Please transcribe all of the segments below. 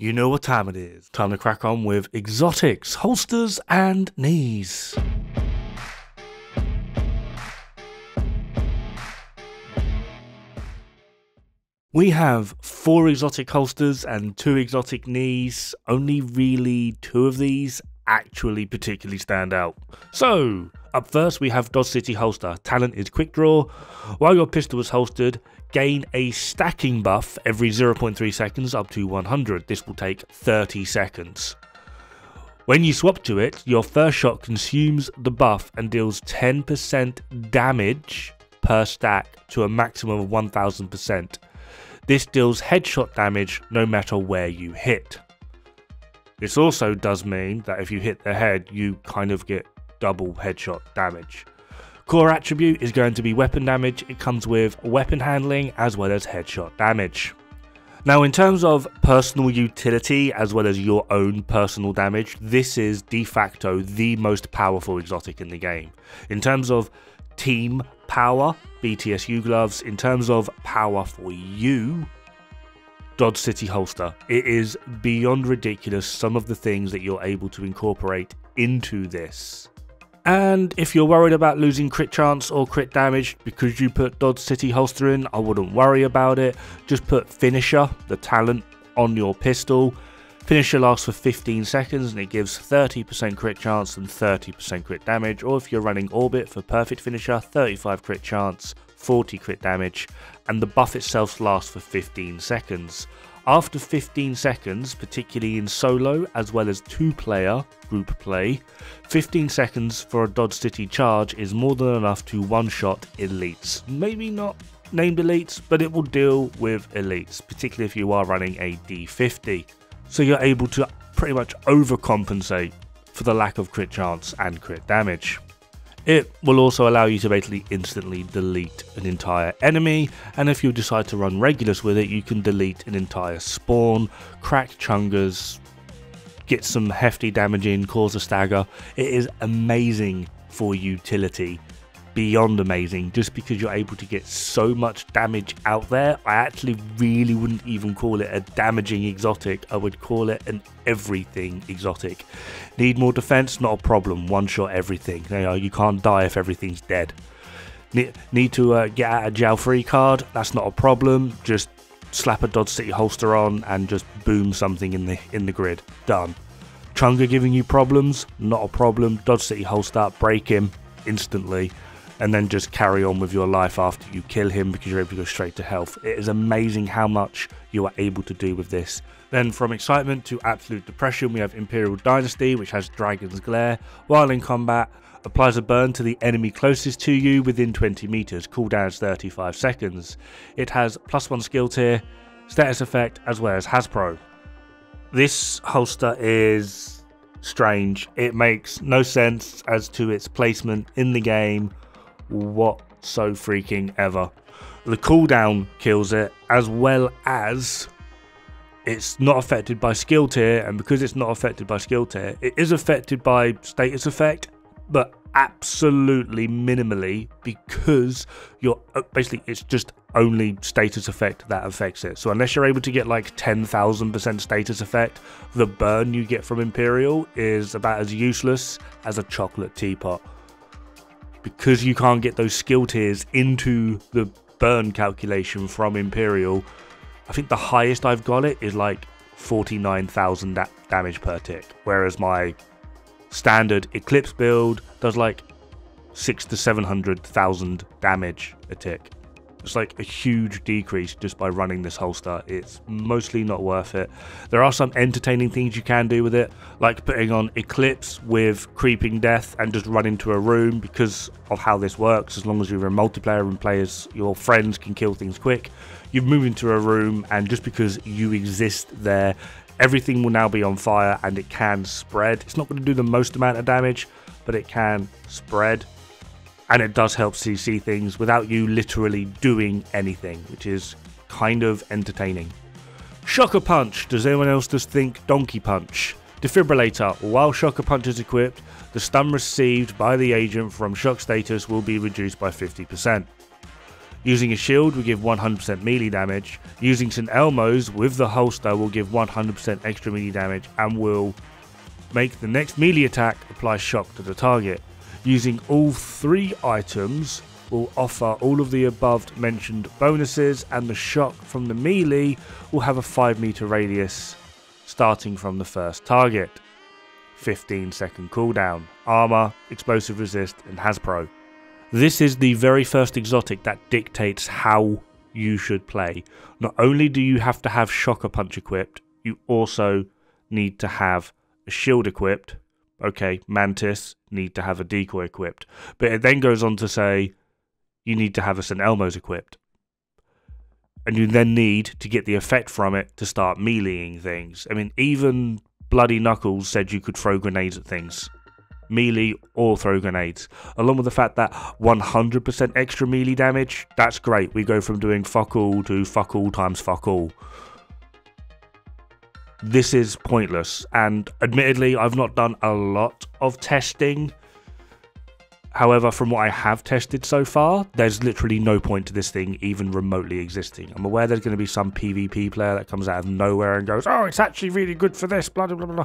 You know what time it is. Time to crack on with exotics, holsters, and knees. We have four exotic holsters and two exotic knees. Only really two of these actually particularly stand out. So, up first we have Dodge City holster. Talent is quick draw. While your pistol is holstered, gain a stacking buff every 0.3 seconds up to 100. This will take 30 seconds. When you swap to it, your first shot consumes the buff and deals 10% damage per stack to a maximum of 1000%. This deals headshot damage no matter where you hit. This also does mean that if you hit the head, you kind of get double headshot damage. Core attribute is going to be weapon damage. It comes with weapon handling as well as headshot damage. Now, in terms of personal utility as well as your own personal damage, this is de facto the most powerful exotic in the game. In terms of team power, BTSU gloves, in terms of power for you, Dodge City holster. It is beyond ridiculous some of the things that you're able to incorporate into this. And if you're worried about losing crit chance or crit damage because you put Dodge City holster in, I wouldn't worry about it. Just put finisher, the talent, on your pistol. Finisher lasts for 15 seconds and it gives 30% crit chance and 30% crit damage, or if you're running Orbit for perfect finisher, 35 crit chance, 40 crit damage, and the buff itself lasts for 15 seconds. After 15 seconds, particularly in solo as well as two player group play, 15 seconds for a Dodge City charge is more than enough to one shot elites. Maybe not named elites, but it will deal with elites, particularly if you are running a D50. So you're able to pretty much overcompensate for the lack of crit chance and crit damage. It will also allow you to basically instantly delete an entire enemy, and if you decide to run Regulus with it, you can delete an entire spawn, crack chungas, get some hefty damage in, cause a stagger. It is amazing for utility beyond amazing just because you're able to get so much damage out there. I actually really wouldn't even call it a damaging exotic, I would call it an everything exotic. Need more defense? Not a problem. One shot everything. You know, you can't die if everything's dead. Need, to uh, get out a jail free card? That's not a problem. Just slap a Dodge City holster on and just boom something in the in the grid. Done. Chunga giving you problems? Not a problem. Dodge City holster, break him instantly and then just carry on with your life after you kill him because you're able to go straight to health. It is amazing how much you are able to do with this. Then from excitement to absolute depression, we have Imperial Dynasty, which has Dragon's Glare. While in combat, applies a burn to the enemy closest to you within 20 meters. Cooldown is 35 seconds. It has plus one skill tier, status effect, as well as Hasbro. This holster is strange. It makes no sense as to its placement in the game what so freaking ever. The cooldown kills it, as well as it's not affected by skill tier, and because it's not affected by skill tier, it is affected by status effect, but absolutely minimally because you're uh, basically it's just only status effect that affects it. So unless you're able to get like 10,000% status effect, the burn you get from Imperial is about as useless as a chocolate teapot because you can't get those skill tiers into the burn calculation from Imperial, I think the highest I've got it is like 49,000 da- damage per tick, whereas my standard Eclipse build does like six to 700,000 damage a tick. It's like a huge decrease just by running this holster. It's mostly not worth it. There are some entertaining things you can do with it, like putting on Eclipse with Creeping Death and just run into a room because of how this works. As long as you're in multiplayer and players, your friends can kill things quick. You move into a room, and just because you exist there, everything will now be on fire and it can spread. It's not going to do the most amount of damage, but it can spread and it does help see things without you literally doing anything, which is kind of entertaining. Shocker Punch. Does anyone else just think Donkey Punch? Defibrillator. While Shocker Punch is equipped, the stun received by the agent from shock status will be reduced by 50%. Using a shield will give 100% melee damage. Using St. Elmo's with the holster will give 100% extra melee damage and will make the next melee attack apply shock to the target. Using all three items will offer all of the above mentioned bonuses and the shock from the melee will have a 5 meter radius starting from the first target. 15 second cooldown, armor, explosive resist and Hasbro. This is the very first exotic that dictates how you should play. Not only do you have to have Shocker Punch equipped, you also need to have a shield equipped. Okay, Mantis need to have a decoy equipped. But it then goes on to say you need to have a St. Elmo's equipped. And you then need to get the effect from it to start meleeing things. I mean, even Bloody Knuckles said you could throw grenades at things melee or throw grenades. Along with the fact that 100% extra melee damage, that's great. We go from doing fuck all to fuck all times fuck all. This is pointless, and admittedly, I've not done a lot of testing However, from what I have tested so far, there's literally no point to this thing even remotely existing. I'm aware there's going to be some PvP player that comes out of nowhere and goes, oh, it's actually really good for this, blah, blah, blah, blah.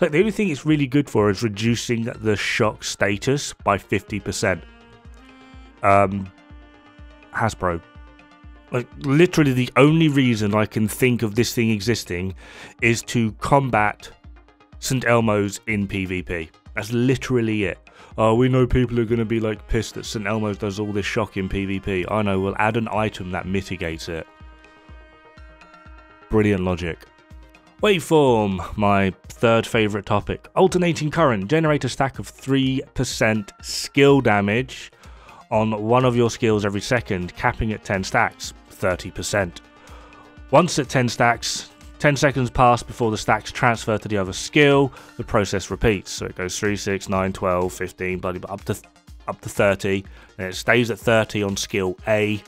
Like, the only thing it's really good for is reducing the shock status by 50%. Um, Hasbro. Like, literally the only reason I can think of this thing existing is to combat St. Elmo's in PvP. That's literally it. Oh, we know people are going to be like pissed that St. Elmo's does all this shock in PvP. I know, we'll add an item that mitigates it. Brilliant logic. Waveform, my third favourite topic. Alternating current, generate a stack of 3% skill damage on one of your skills every second, capping at 10 stacks, 30%. Once at 10 stacks, 10 seconds pass before the stacks transfer to the other skill. The process repeats. So it goes 3, 6, 9, 12, 15, bloody, up to up to 30. And it stays at 30 on skill A.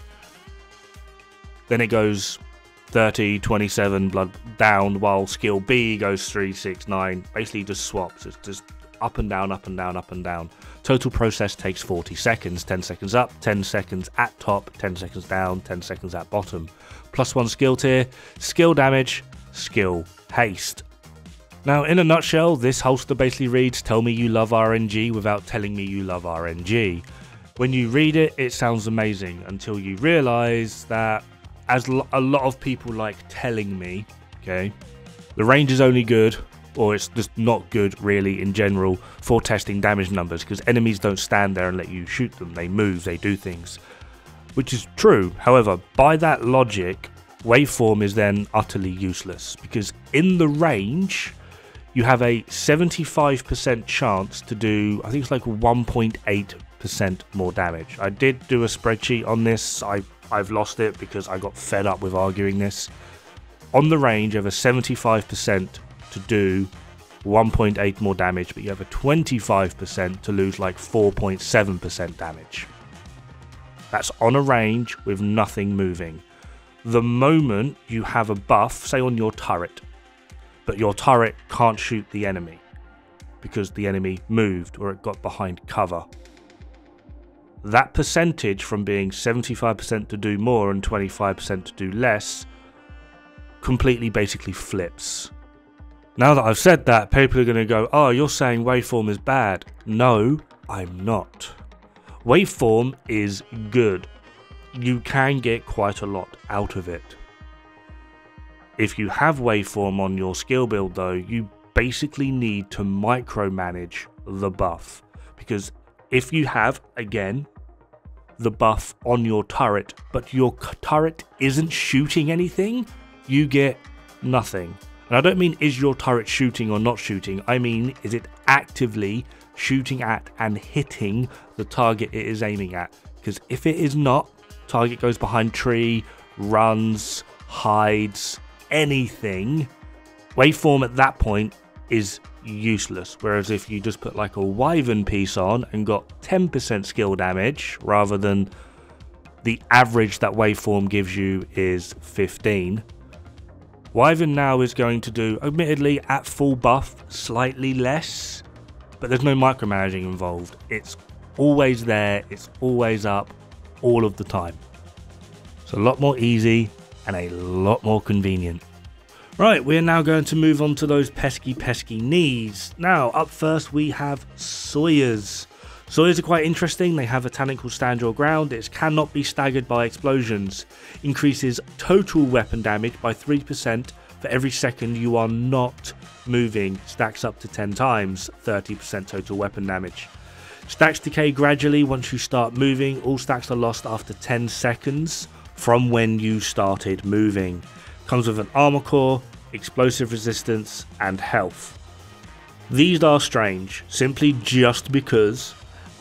Then it goes 30, 27 blood down, while skill B goes 3, 6, 9. Basically just swaps. It's just up and down, up and down, up and down. Total process takes 40 seconds. 10 seconds up, 10 seconds at top, 10 seconds down, 10 seconds at bottom. Plus one skill tier. Skill damage, skill, haste. Now, in a nutshell, this holster basically reads Tell me you love RNG without telling me you love RNG. When you read it, it sounds amazing until you realize that, as a lot of people like telling me, okay, the range is only good, or it's just not good really in general for testing damage numbers because enemies don't stand there and let you shoot them. They move, they do things, which is true. However, by that logic, waveform is then utterly useless because in the range you have a 75% chance to do I think it's like 1.8% more damage. I did do a spreadsheet on this. I I've lost it because I got fed up with arguing this. On the range have a 75% to do 1.8 more damage, but you have a 25% to lose like 4.7% damage. That's on a range with nothing moving the moment you have a buff, say on your turret, but your turret can't shoot the enemy because the enemy moved or it got behind cover. That percentage from being 75% to do more and 25% to do less completely basically flips. Now that I've said that, people are going to go, oh, you're saying waveform is bad. No, I'm not. Waveform is good you can get quite a lot out of it. If you have waveform on your skill build though, you basically need to micromanage the buff. Because if you have, again, the buff on your turret, but your turret isn't shooting anything, you get nothing. And I don't mean is your turret shooting or not shooting, I mean is it actively shooting at and hitting the target it is aiming at. Because if it is not, Target goes behind tree, runs, hides, anything. Waveform at that point is useless. Whereas if you just put like a Wyvern piece on and got 10% skill damage rather than the average that waveform gives you is 15. Wyvern now is going to do, admittedly at full buff, slightly less, but there's no micromanaging involved. It's always there, it's always up, all of the time. It's a lot more easy and a lot more convenient. Right, we're now going to move on to those pesky, pesky knees. Now, up first, we have Sawyers. Sawyers are quite interesting. They have a talent called Stand Your Ground. It cannot be staggered by explosions. Increases total weapon damage by 3% for every second you are not moving. Stacks up to 10 times, 30% total weapon damage. Stacks decay gradually once you start moving. All stacks are lost after 10 seconds from when you started moving. Comes with an armor core, explosive resistance, and health. These are strange, simply just because,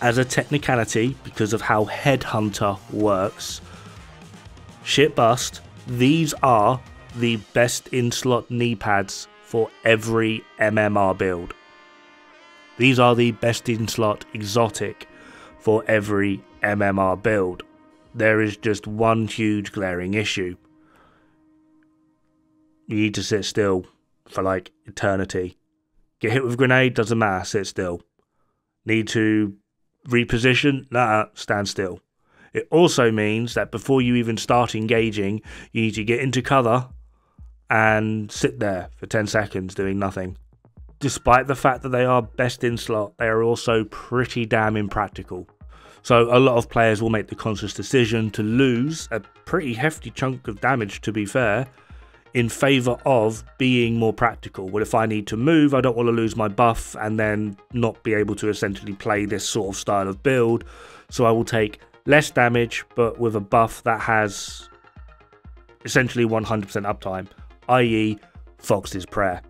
as a technicality, because of how Headhunter works, shit bust, these are the best in slot knee pads for every MMR build. These are the best in slot exotic for every MMR build. There is just one huge glaring issue you need to sit still for like eternity. Get hit with grenade, doesn't matter, sit still. Need to reposition, nah, stand still. It also means that before you even start engaging, you need to get into cover and sit there for 10 seconds doing nothing. Despite the fact that they are best in slot, they are also pretty damn impractical. So a lot of players will make the conscious decision to lose a pretty hefty chunk of damage to be fair in favor of being more practical. Well, if I need to move, I don't want to lose my buff and then not be able to essentially play this sort of style of build. So I will take less damage, but with a buff that has essentially 100% uptime, i.e., Fox's Prayer.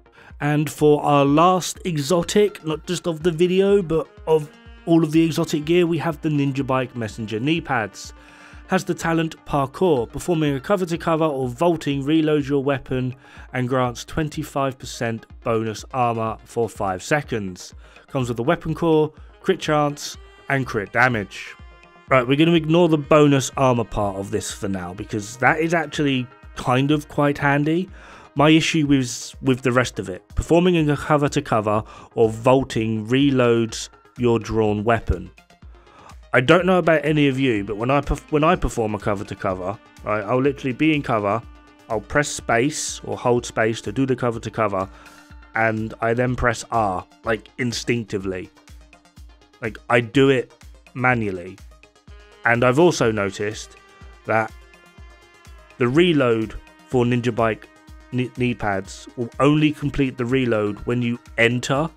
And for our last exotic, not just of the video, but of all of the exotic gear, we have the Ninja Bike Messenger knee pads has the talent Parkour. Performing a cover to cover or vaulting reloads your weapon and grants 25% bonus armor for 5 seconds. Comes with a weapon core, crit chance, and crit damage. Right, we're going to ignore the bonus armor part of this for now because that is actually kind of quite handy. My issue is with the rest of it. Performing a cover to cover or vaulting reloads your drawn weapon. I don't know about any of you, but when I when I perform a cover to cover, right, I'll literally be in cover. I'll press space or hold space to do the cover to cover, and I then press R like instinctively. Like I do it manually, and I've also noticed that the reload for Ninja Bike knee pads will only complete the reload when you enter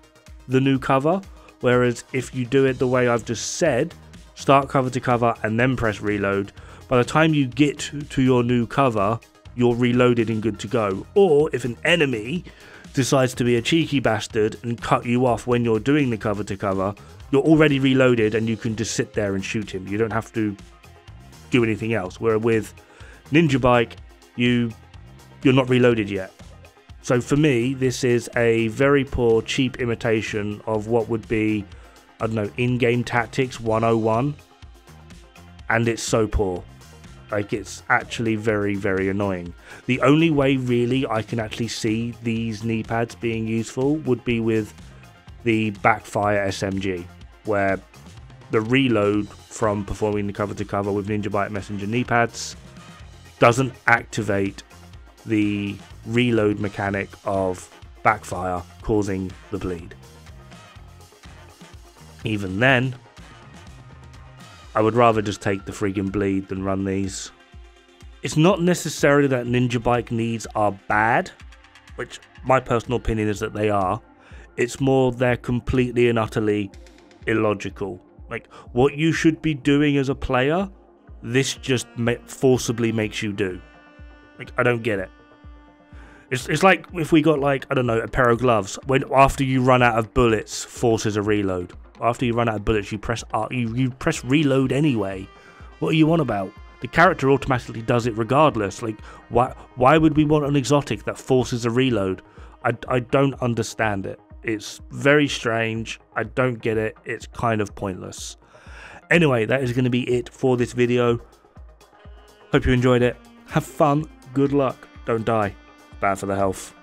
the new cover. Whereas if you do it the way I've just said, start cover to cover, and then press reload. By the time you get to your new cover, you're reloaded and good to go. Or if an enemy decides to be a cheeky bastard and cut you off when you're doing the cover to cover, you're already reloaded and you can just sit there and shoot him. You don't have to do anything else. Where with Ninja Bike, you you're not reloaded yet. So for me, this is a very poor, cheap imitation of what would be I don't know, in game tactics 101, and it's so poor. Like, it's actually very, very annoying. The only way, really, I can actually see these knee pads being useful would be with the Backfire SMG, where the reload from performing the cover to cover with Ninja Bike Messenger knee pads doesn't activate the reload mechanic of Backfire, causing the bleed. Even then, I would rather just take the freaking bleed than run these. It's not necessarily that Ninja Bike needs are bad, which my personal opinion is that they are. It's more they're completely and utterly illogical. Like, what you should be doing as a player, this just forcibly makes you do. Like, I don't get it. It's, it's like if we got like I don't know a pair of gloves when after you run out of bullets forces a reload after you run out of bullets, you press R, you, you press reload anyway. What are you on about? The character automatically does it regardless. Like, why why would we want an exotic that forces a reload? I, I don't understand it. It's very strange. I don't get it. It's kind of pointless. Anyway, that is going to be it for this video. Hope you enjoyed it. Have fun. Good luck. Don't die. Bad for the health.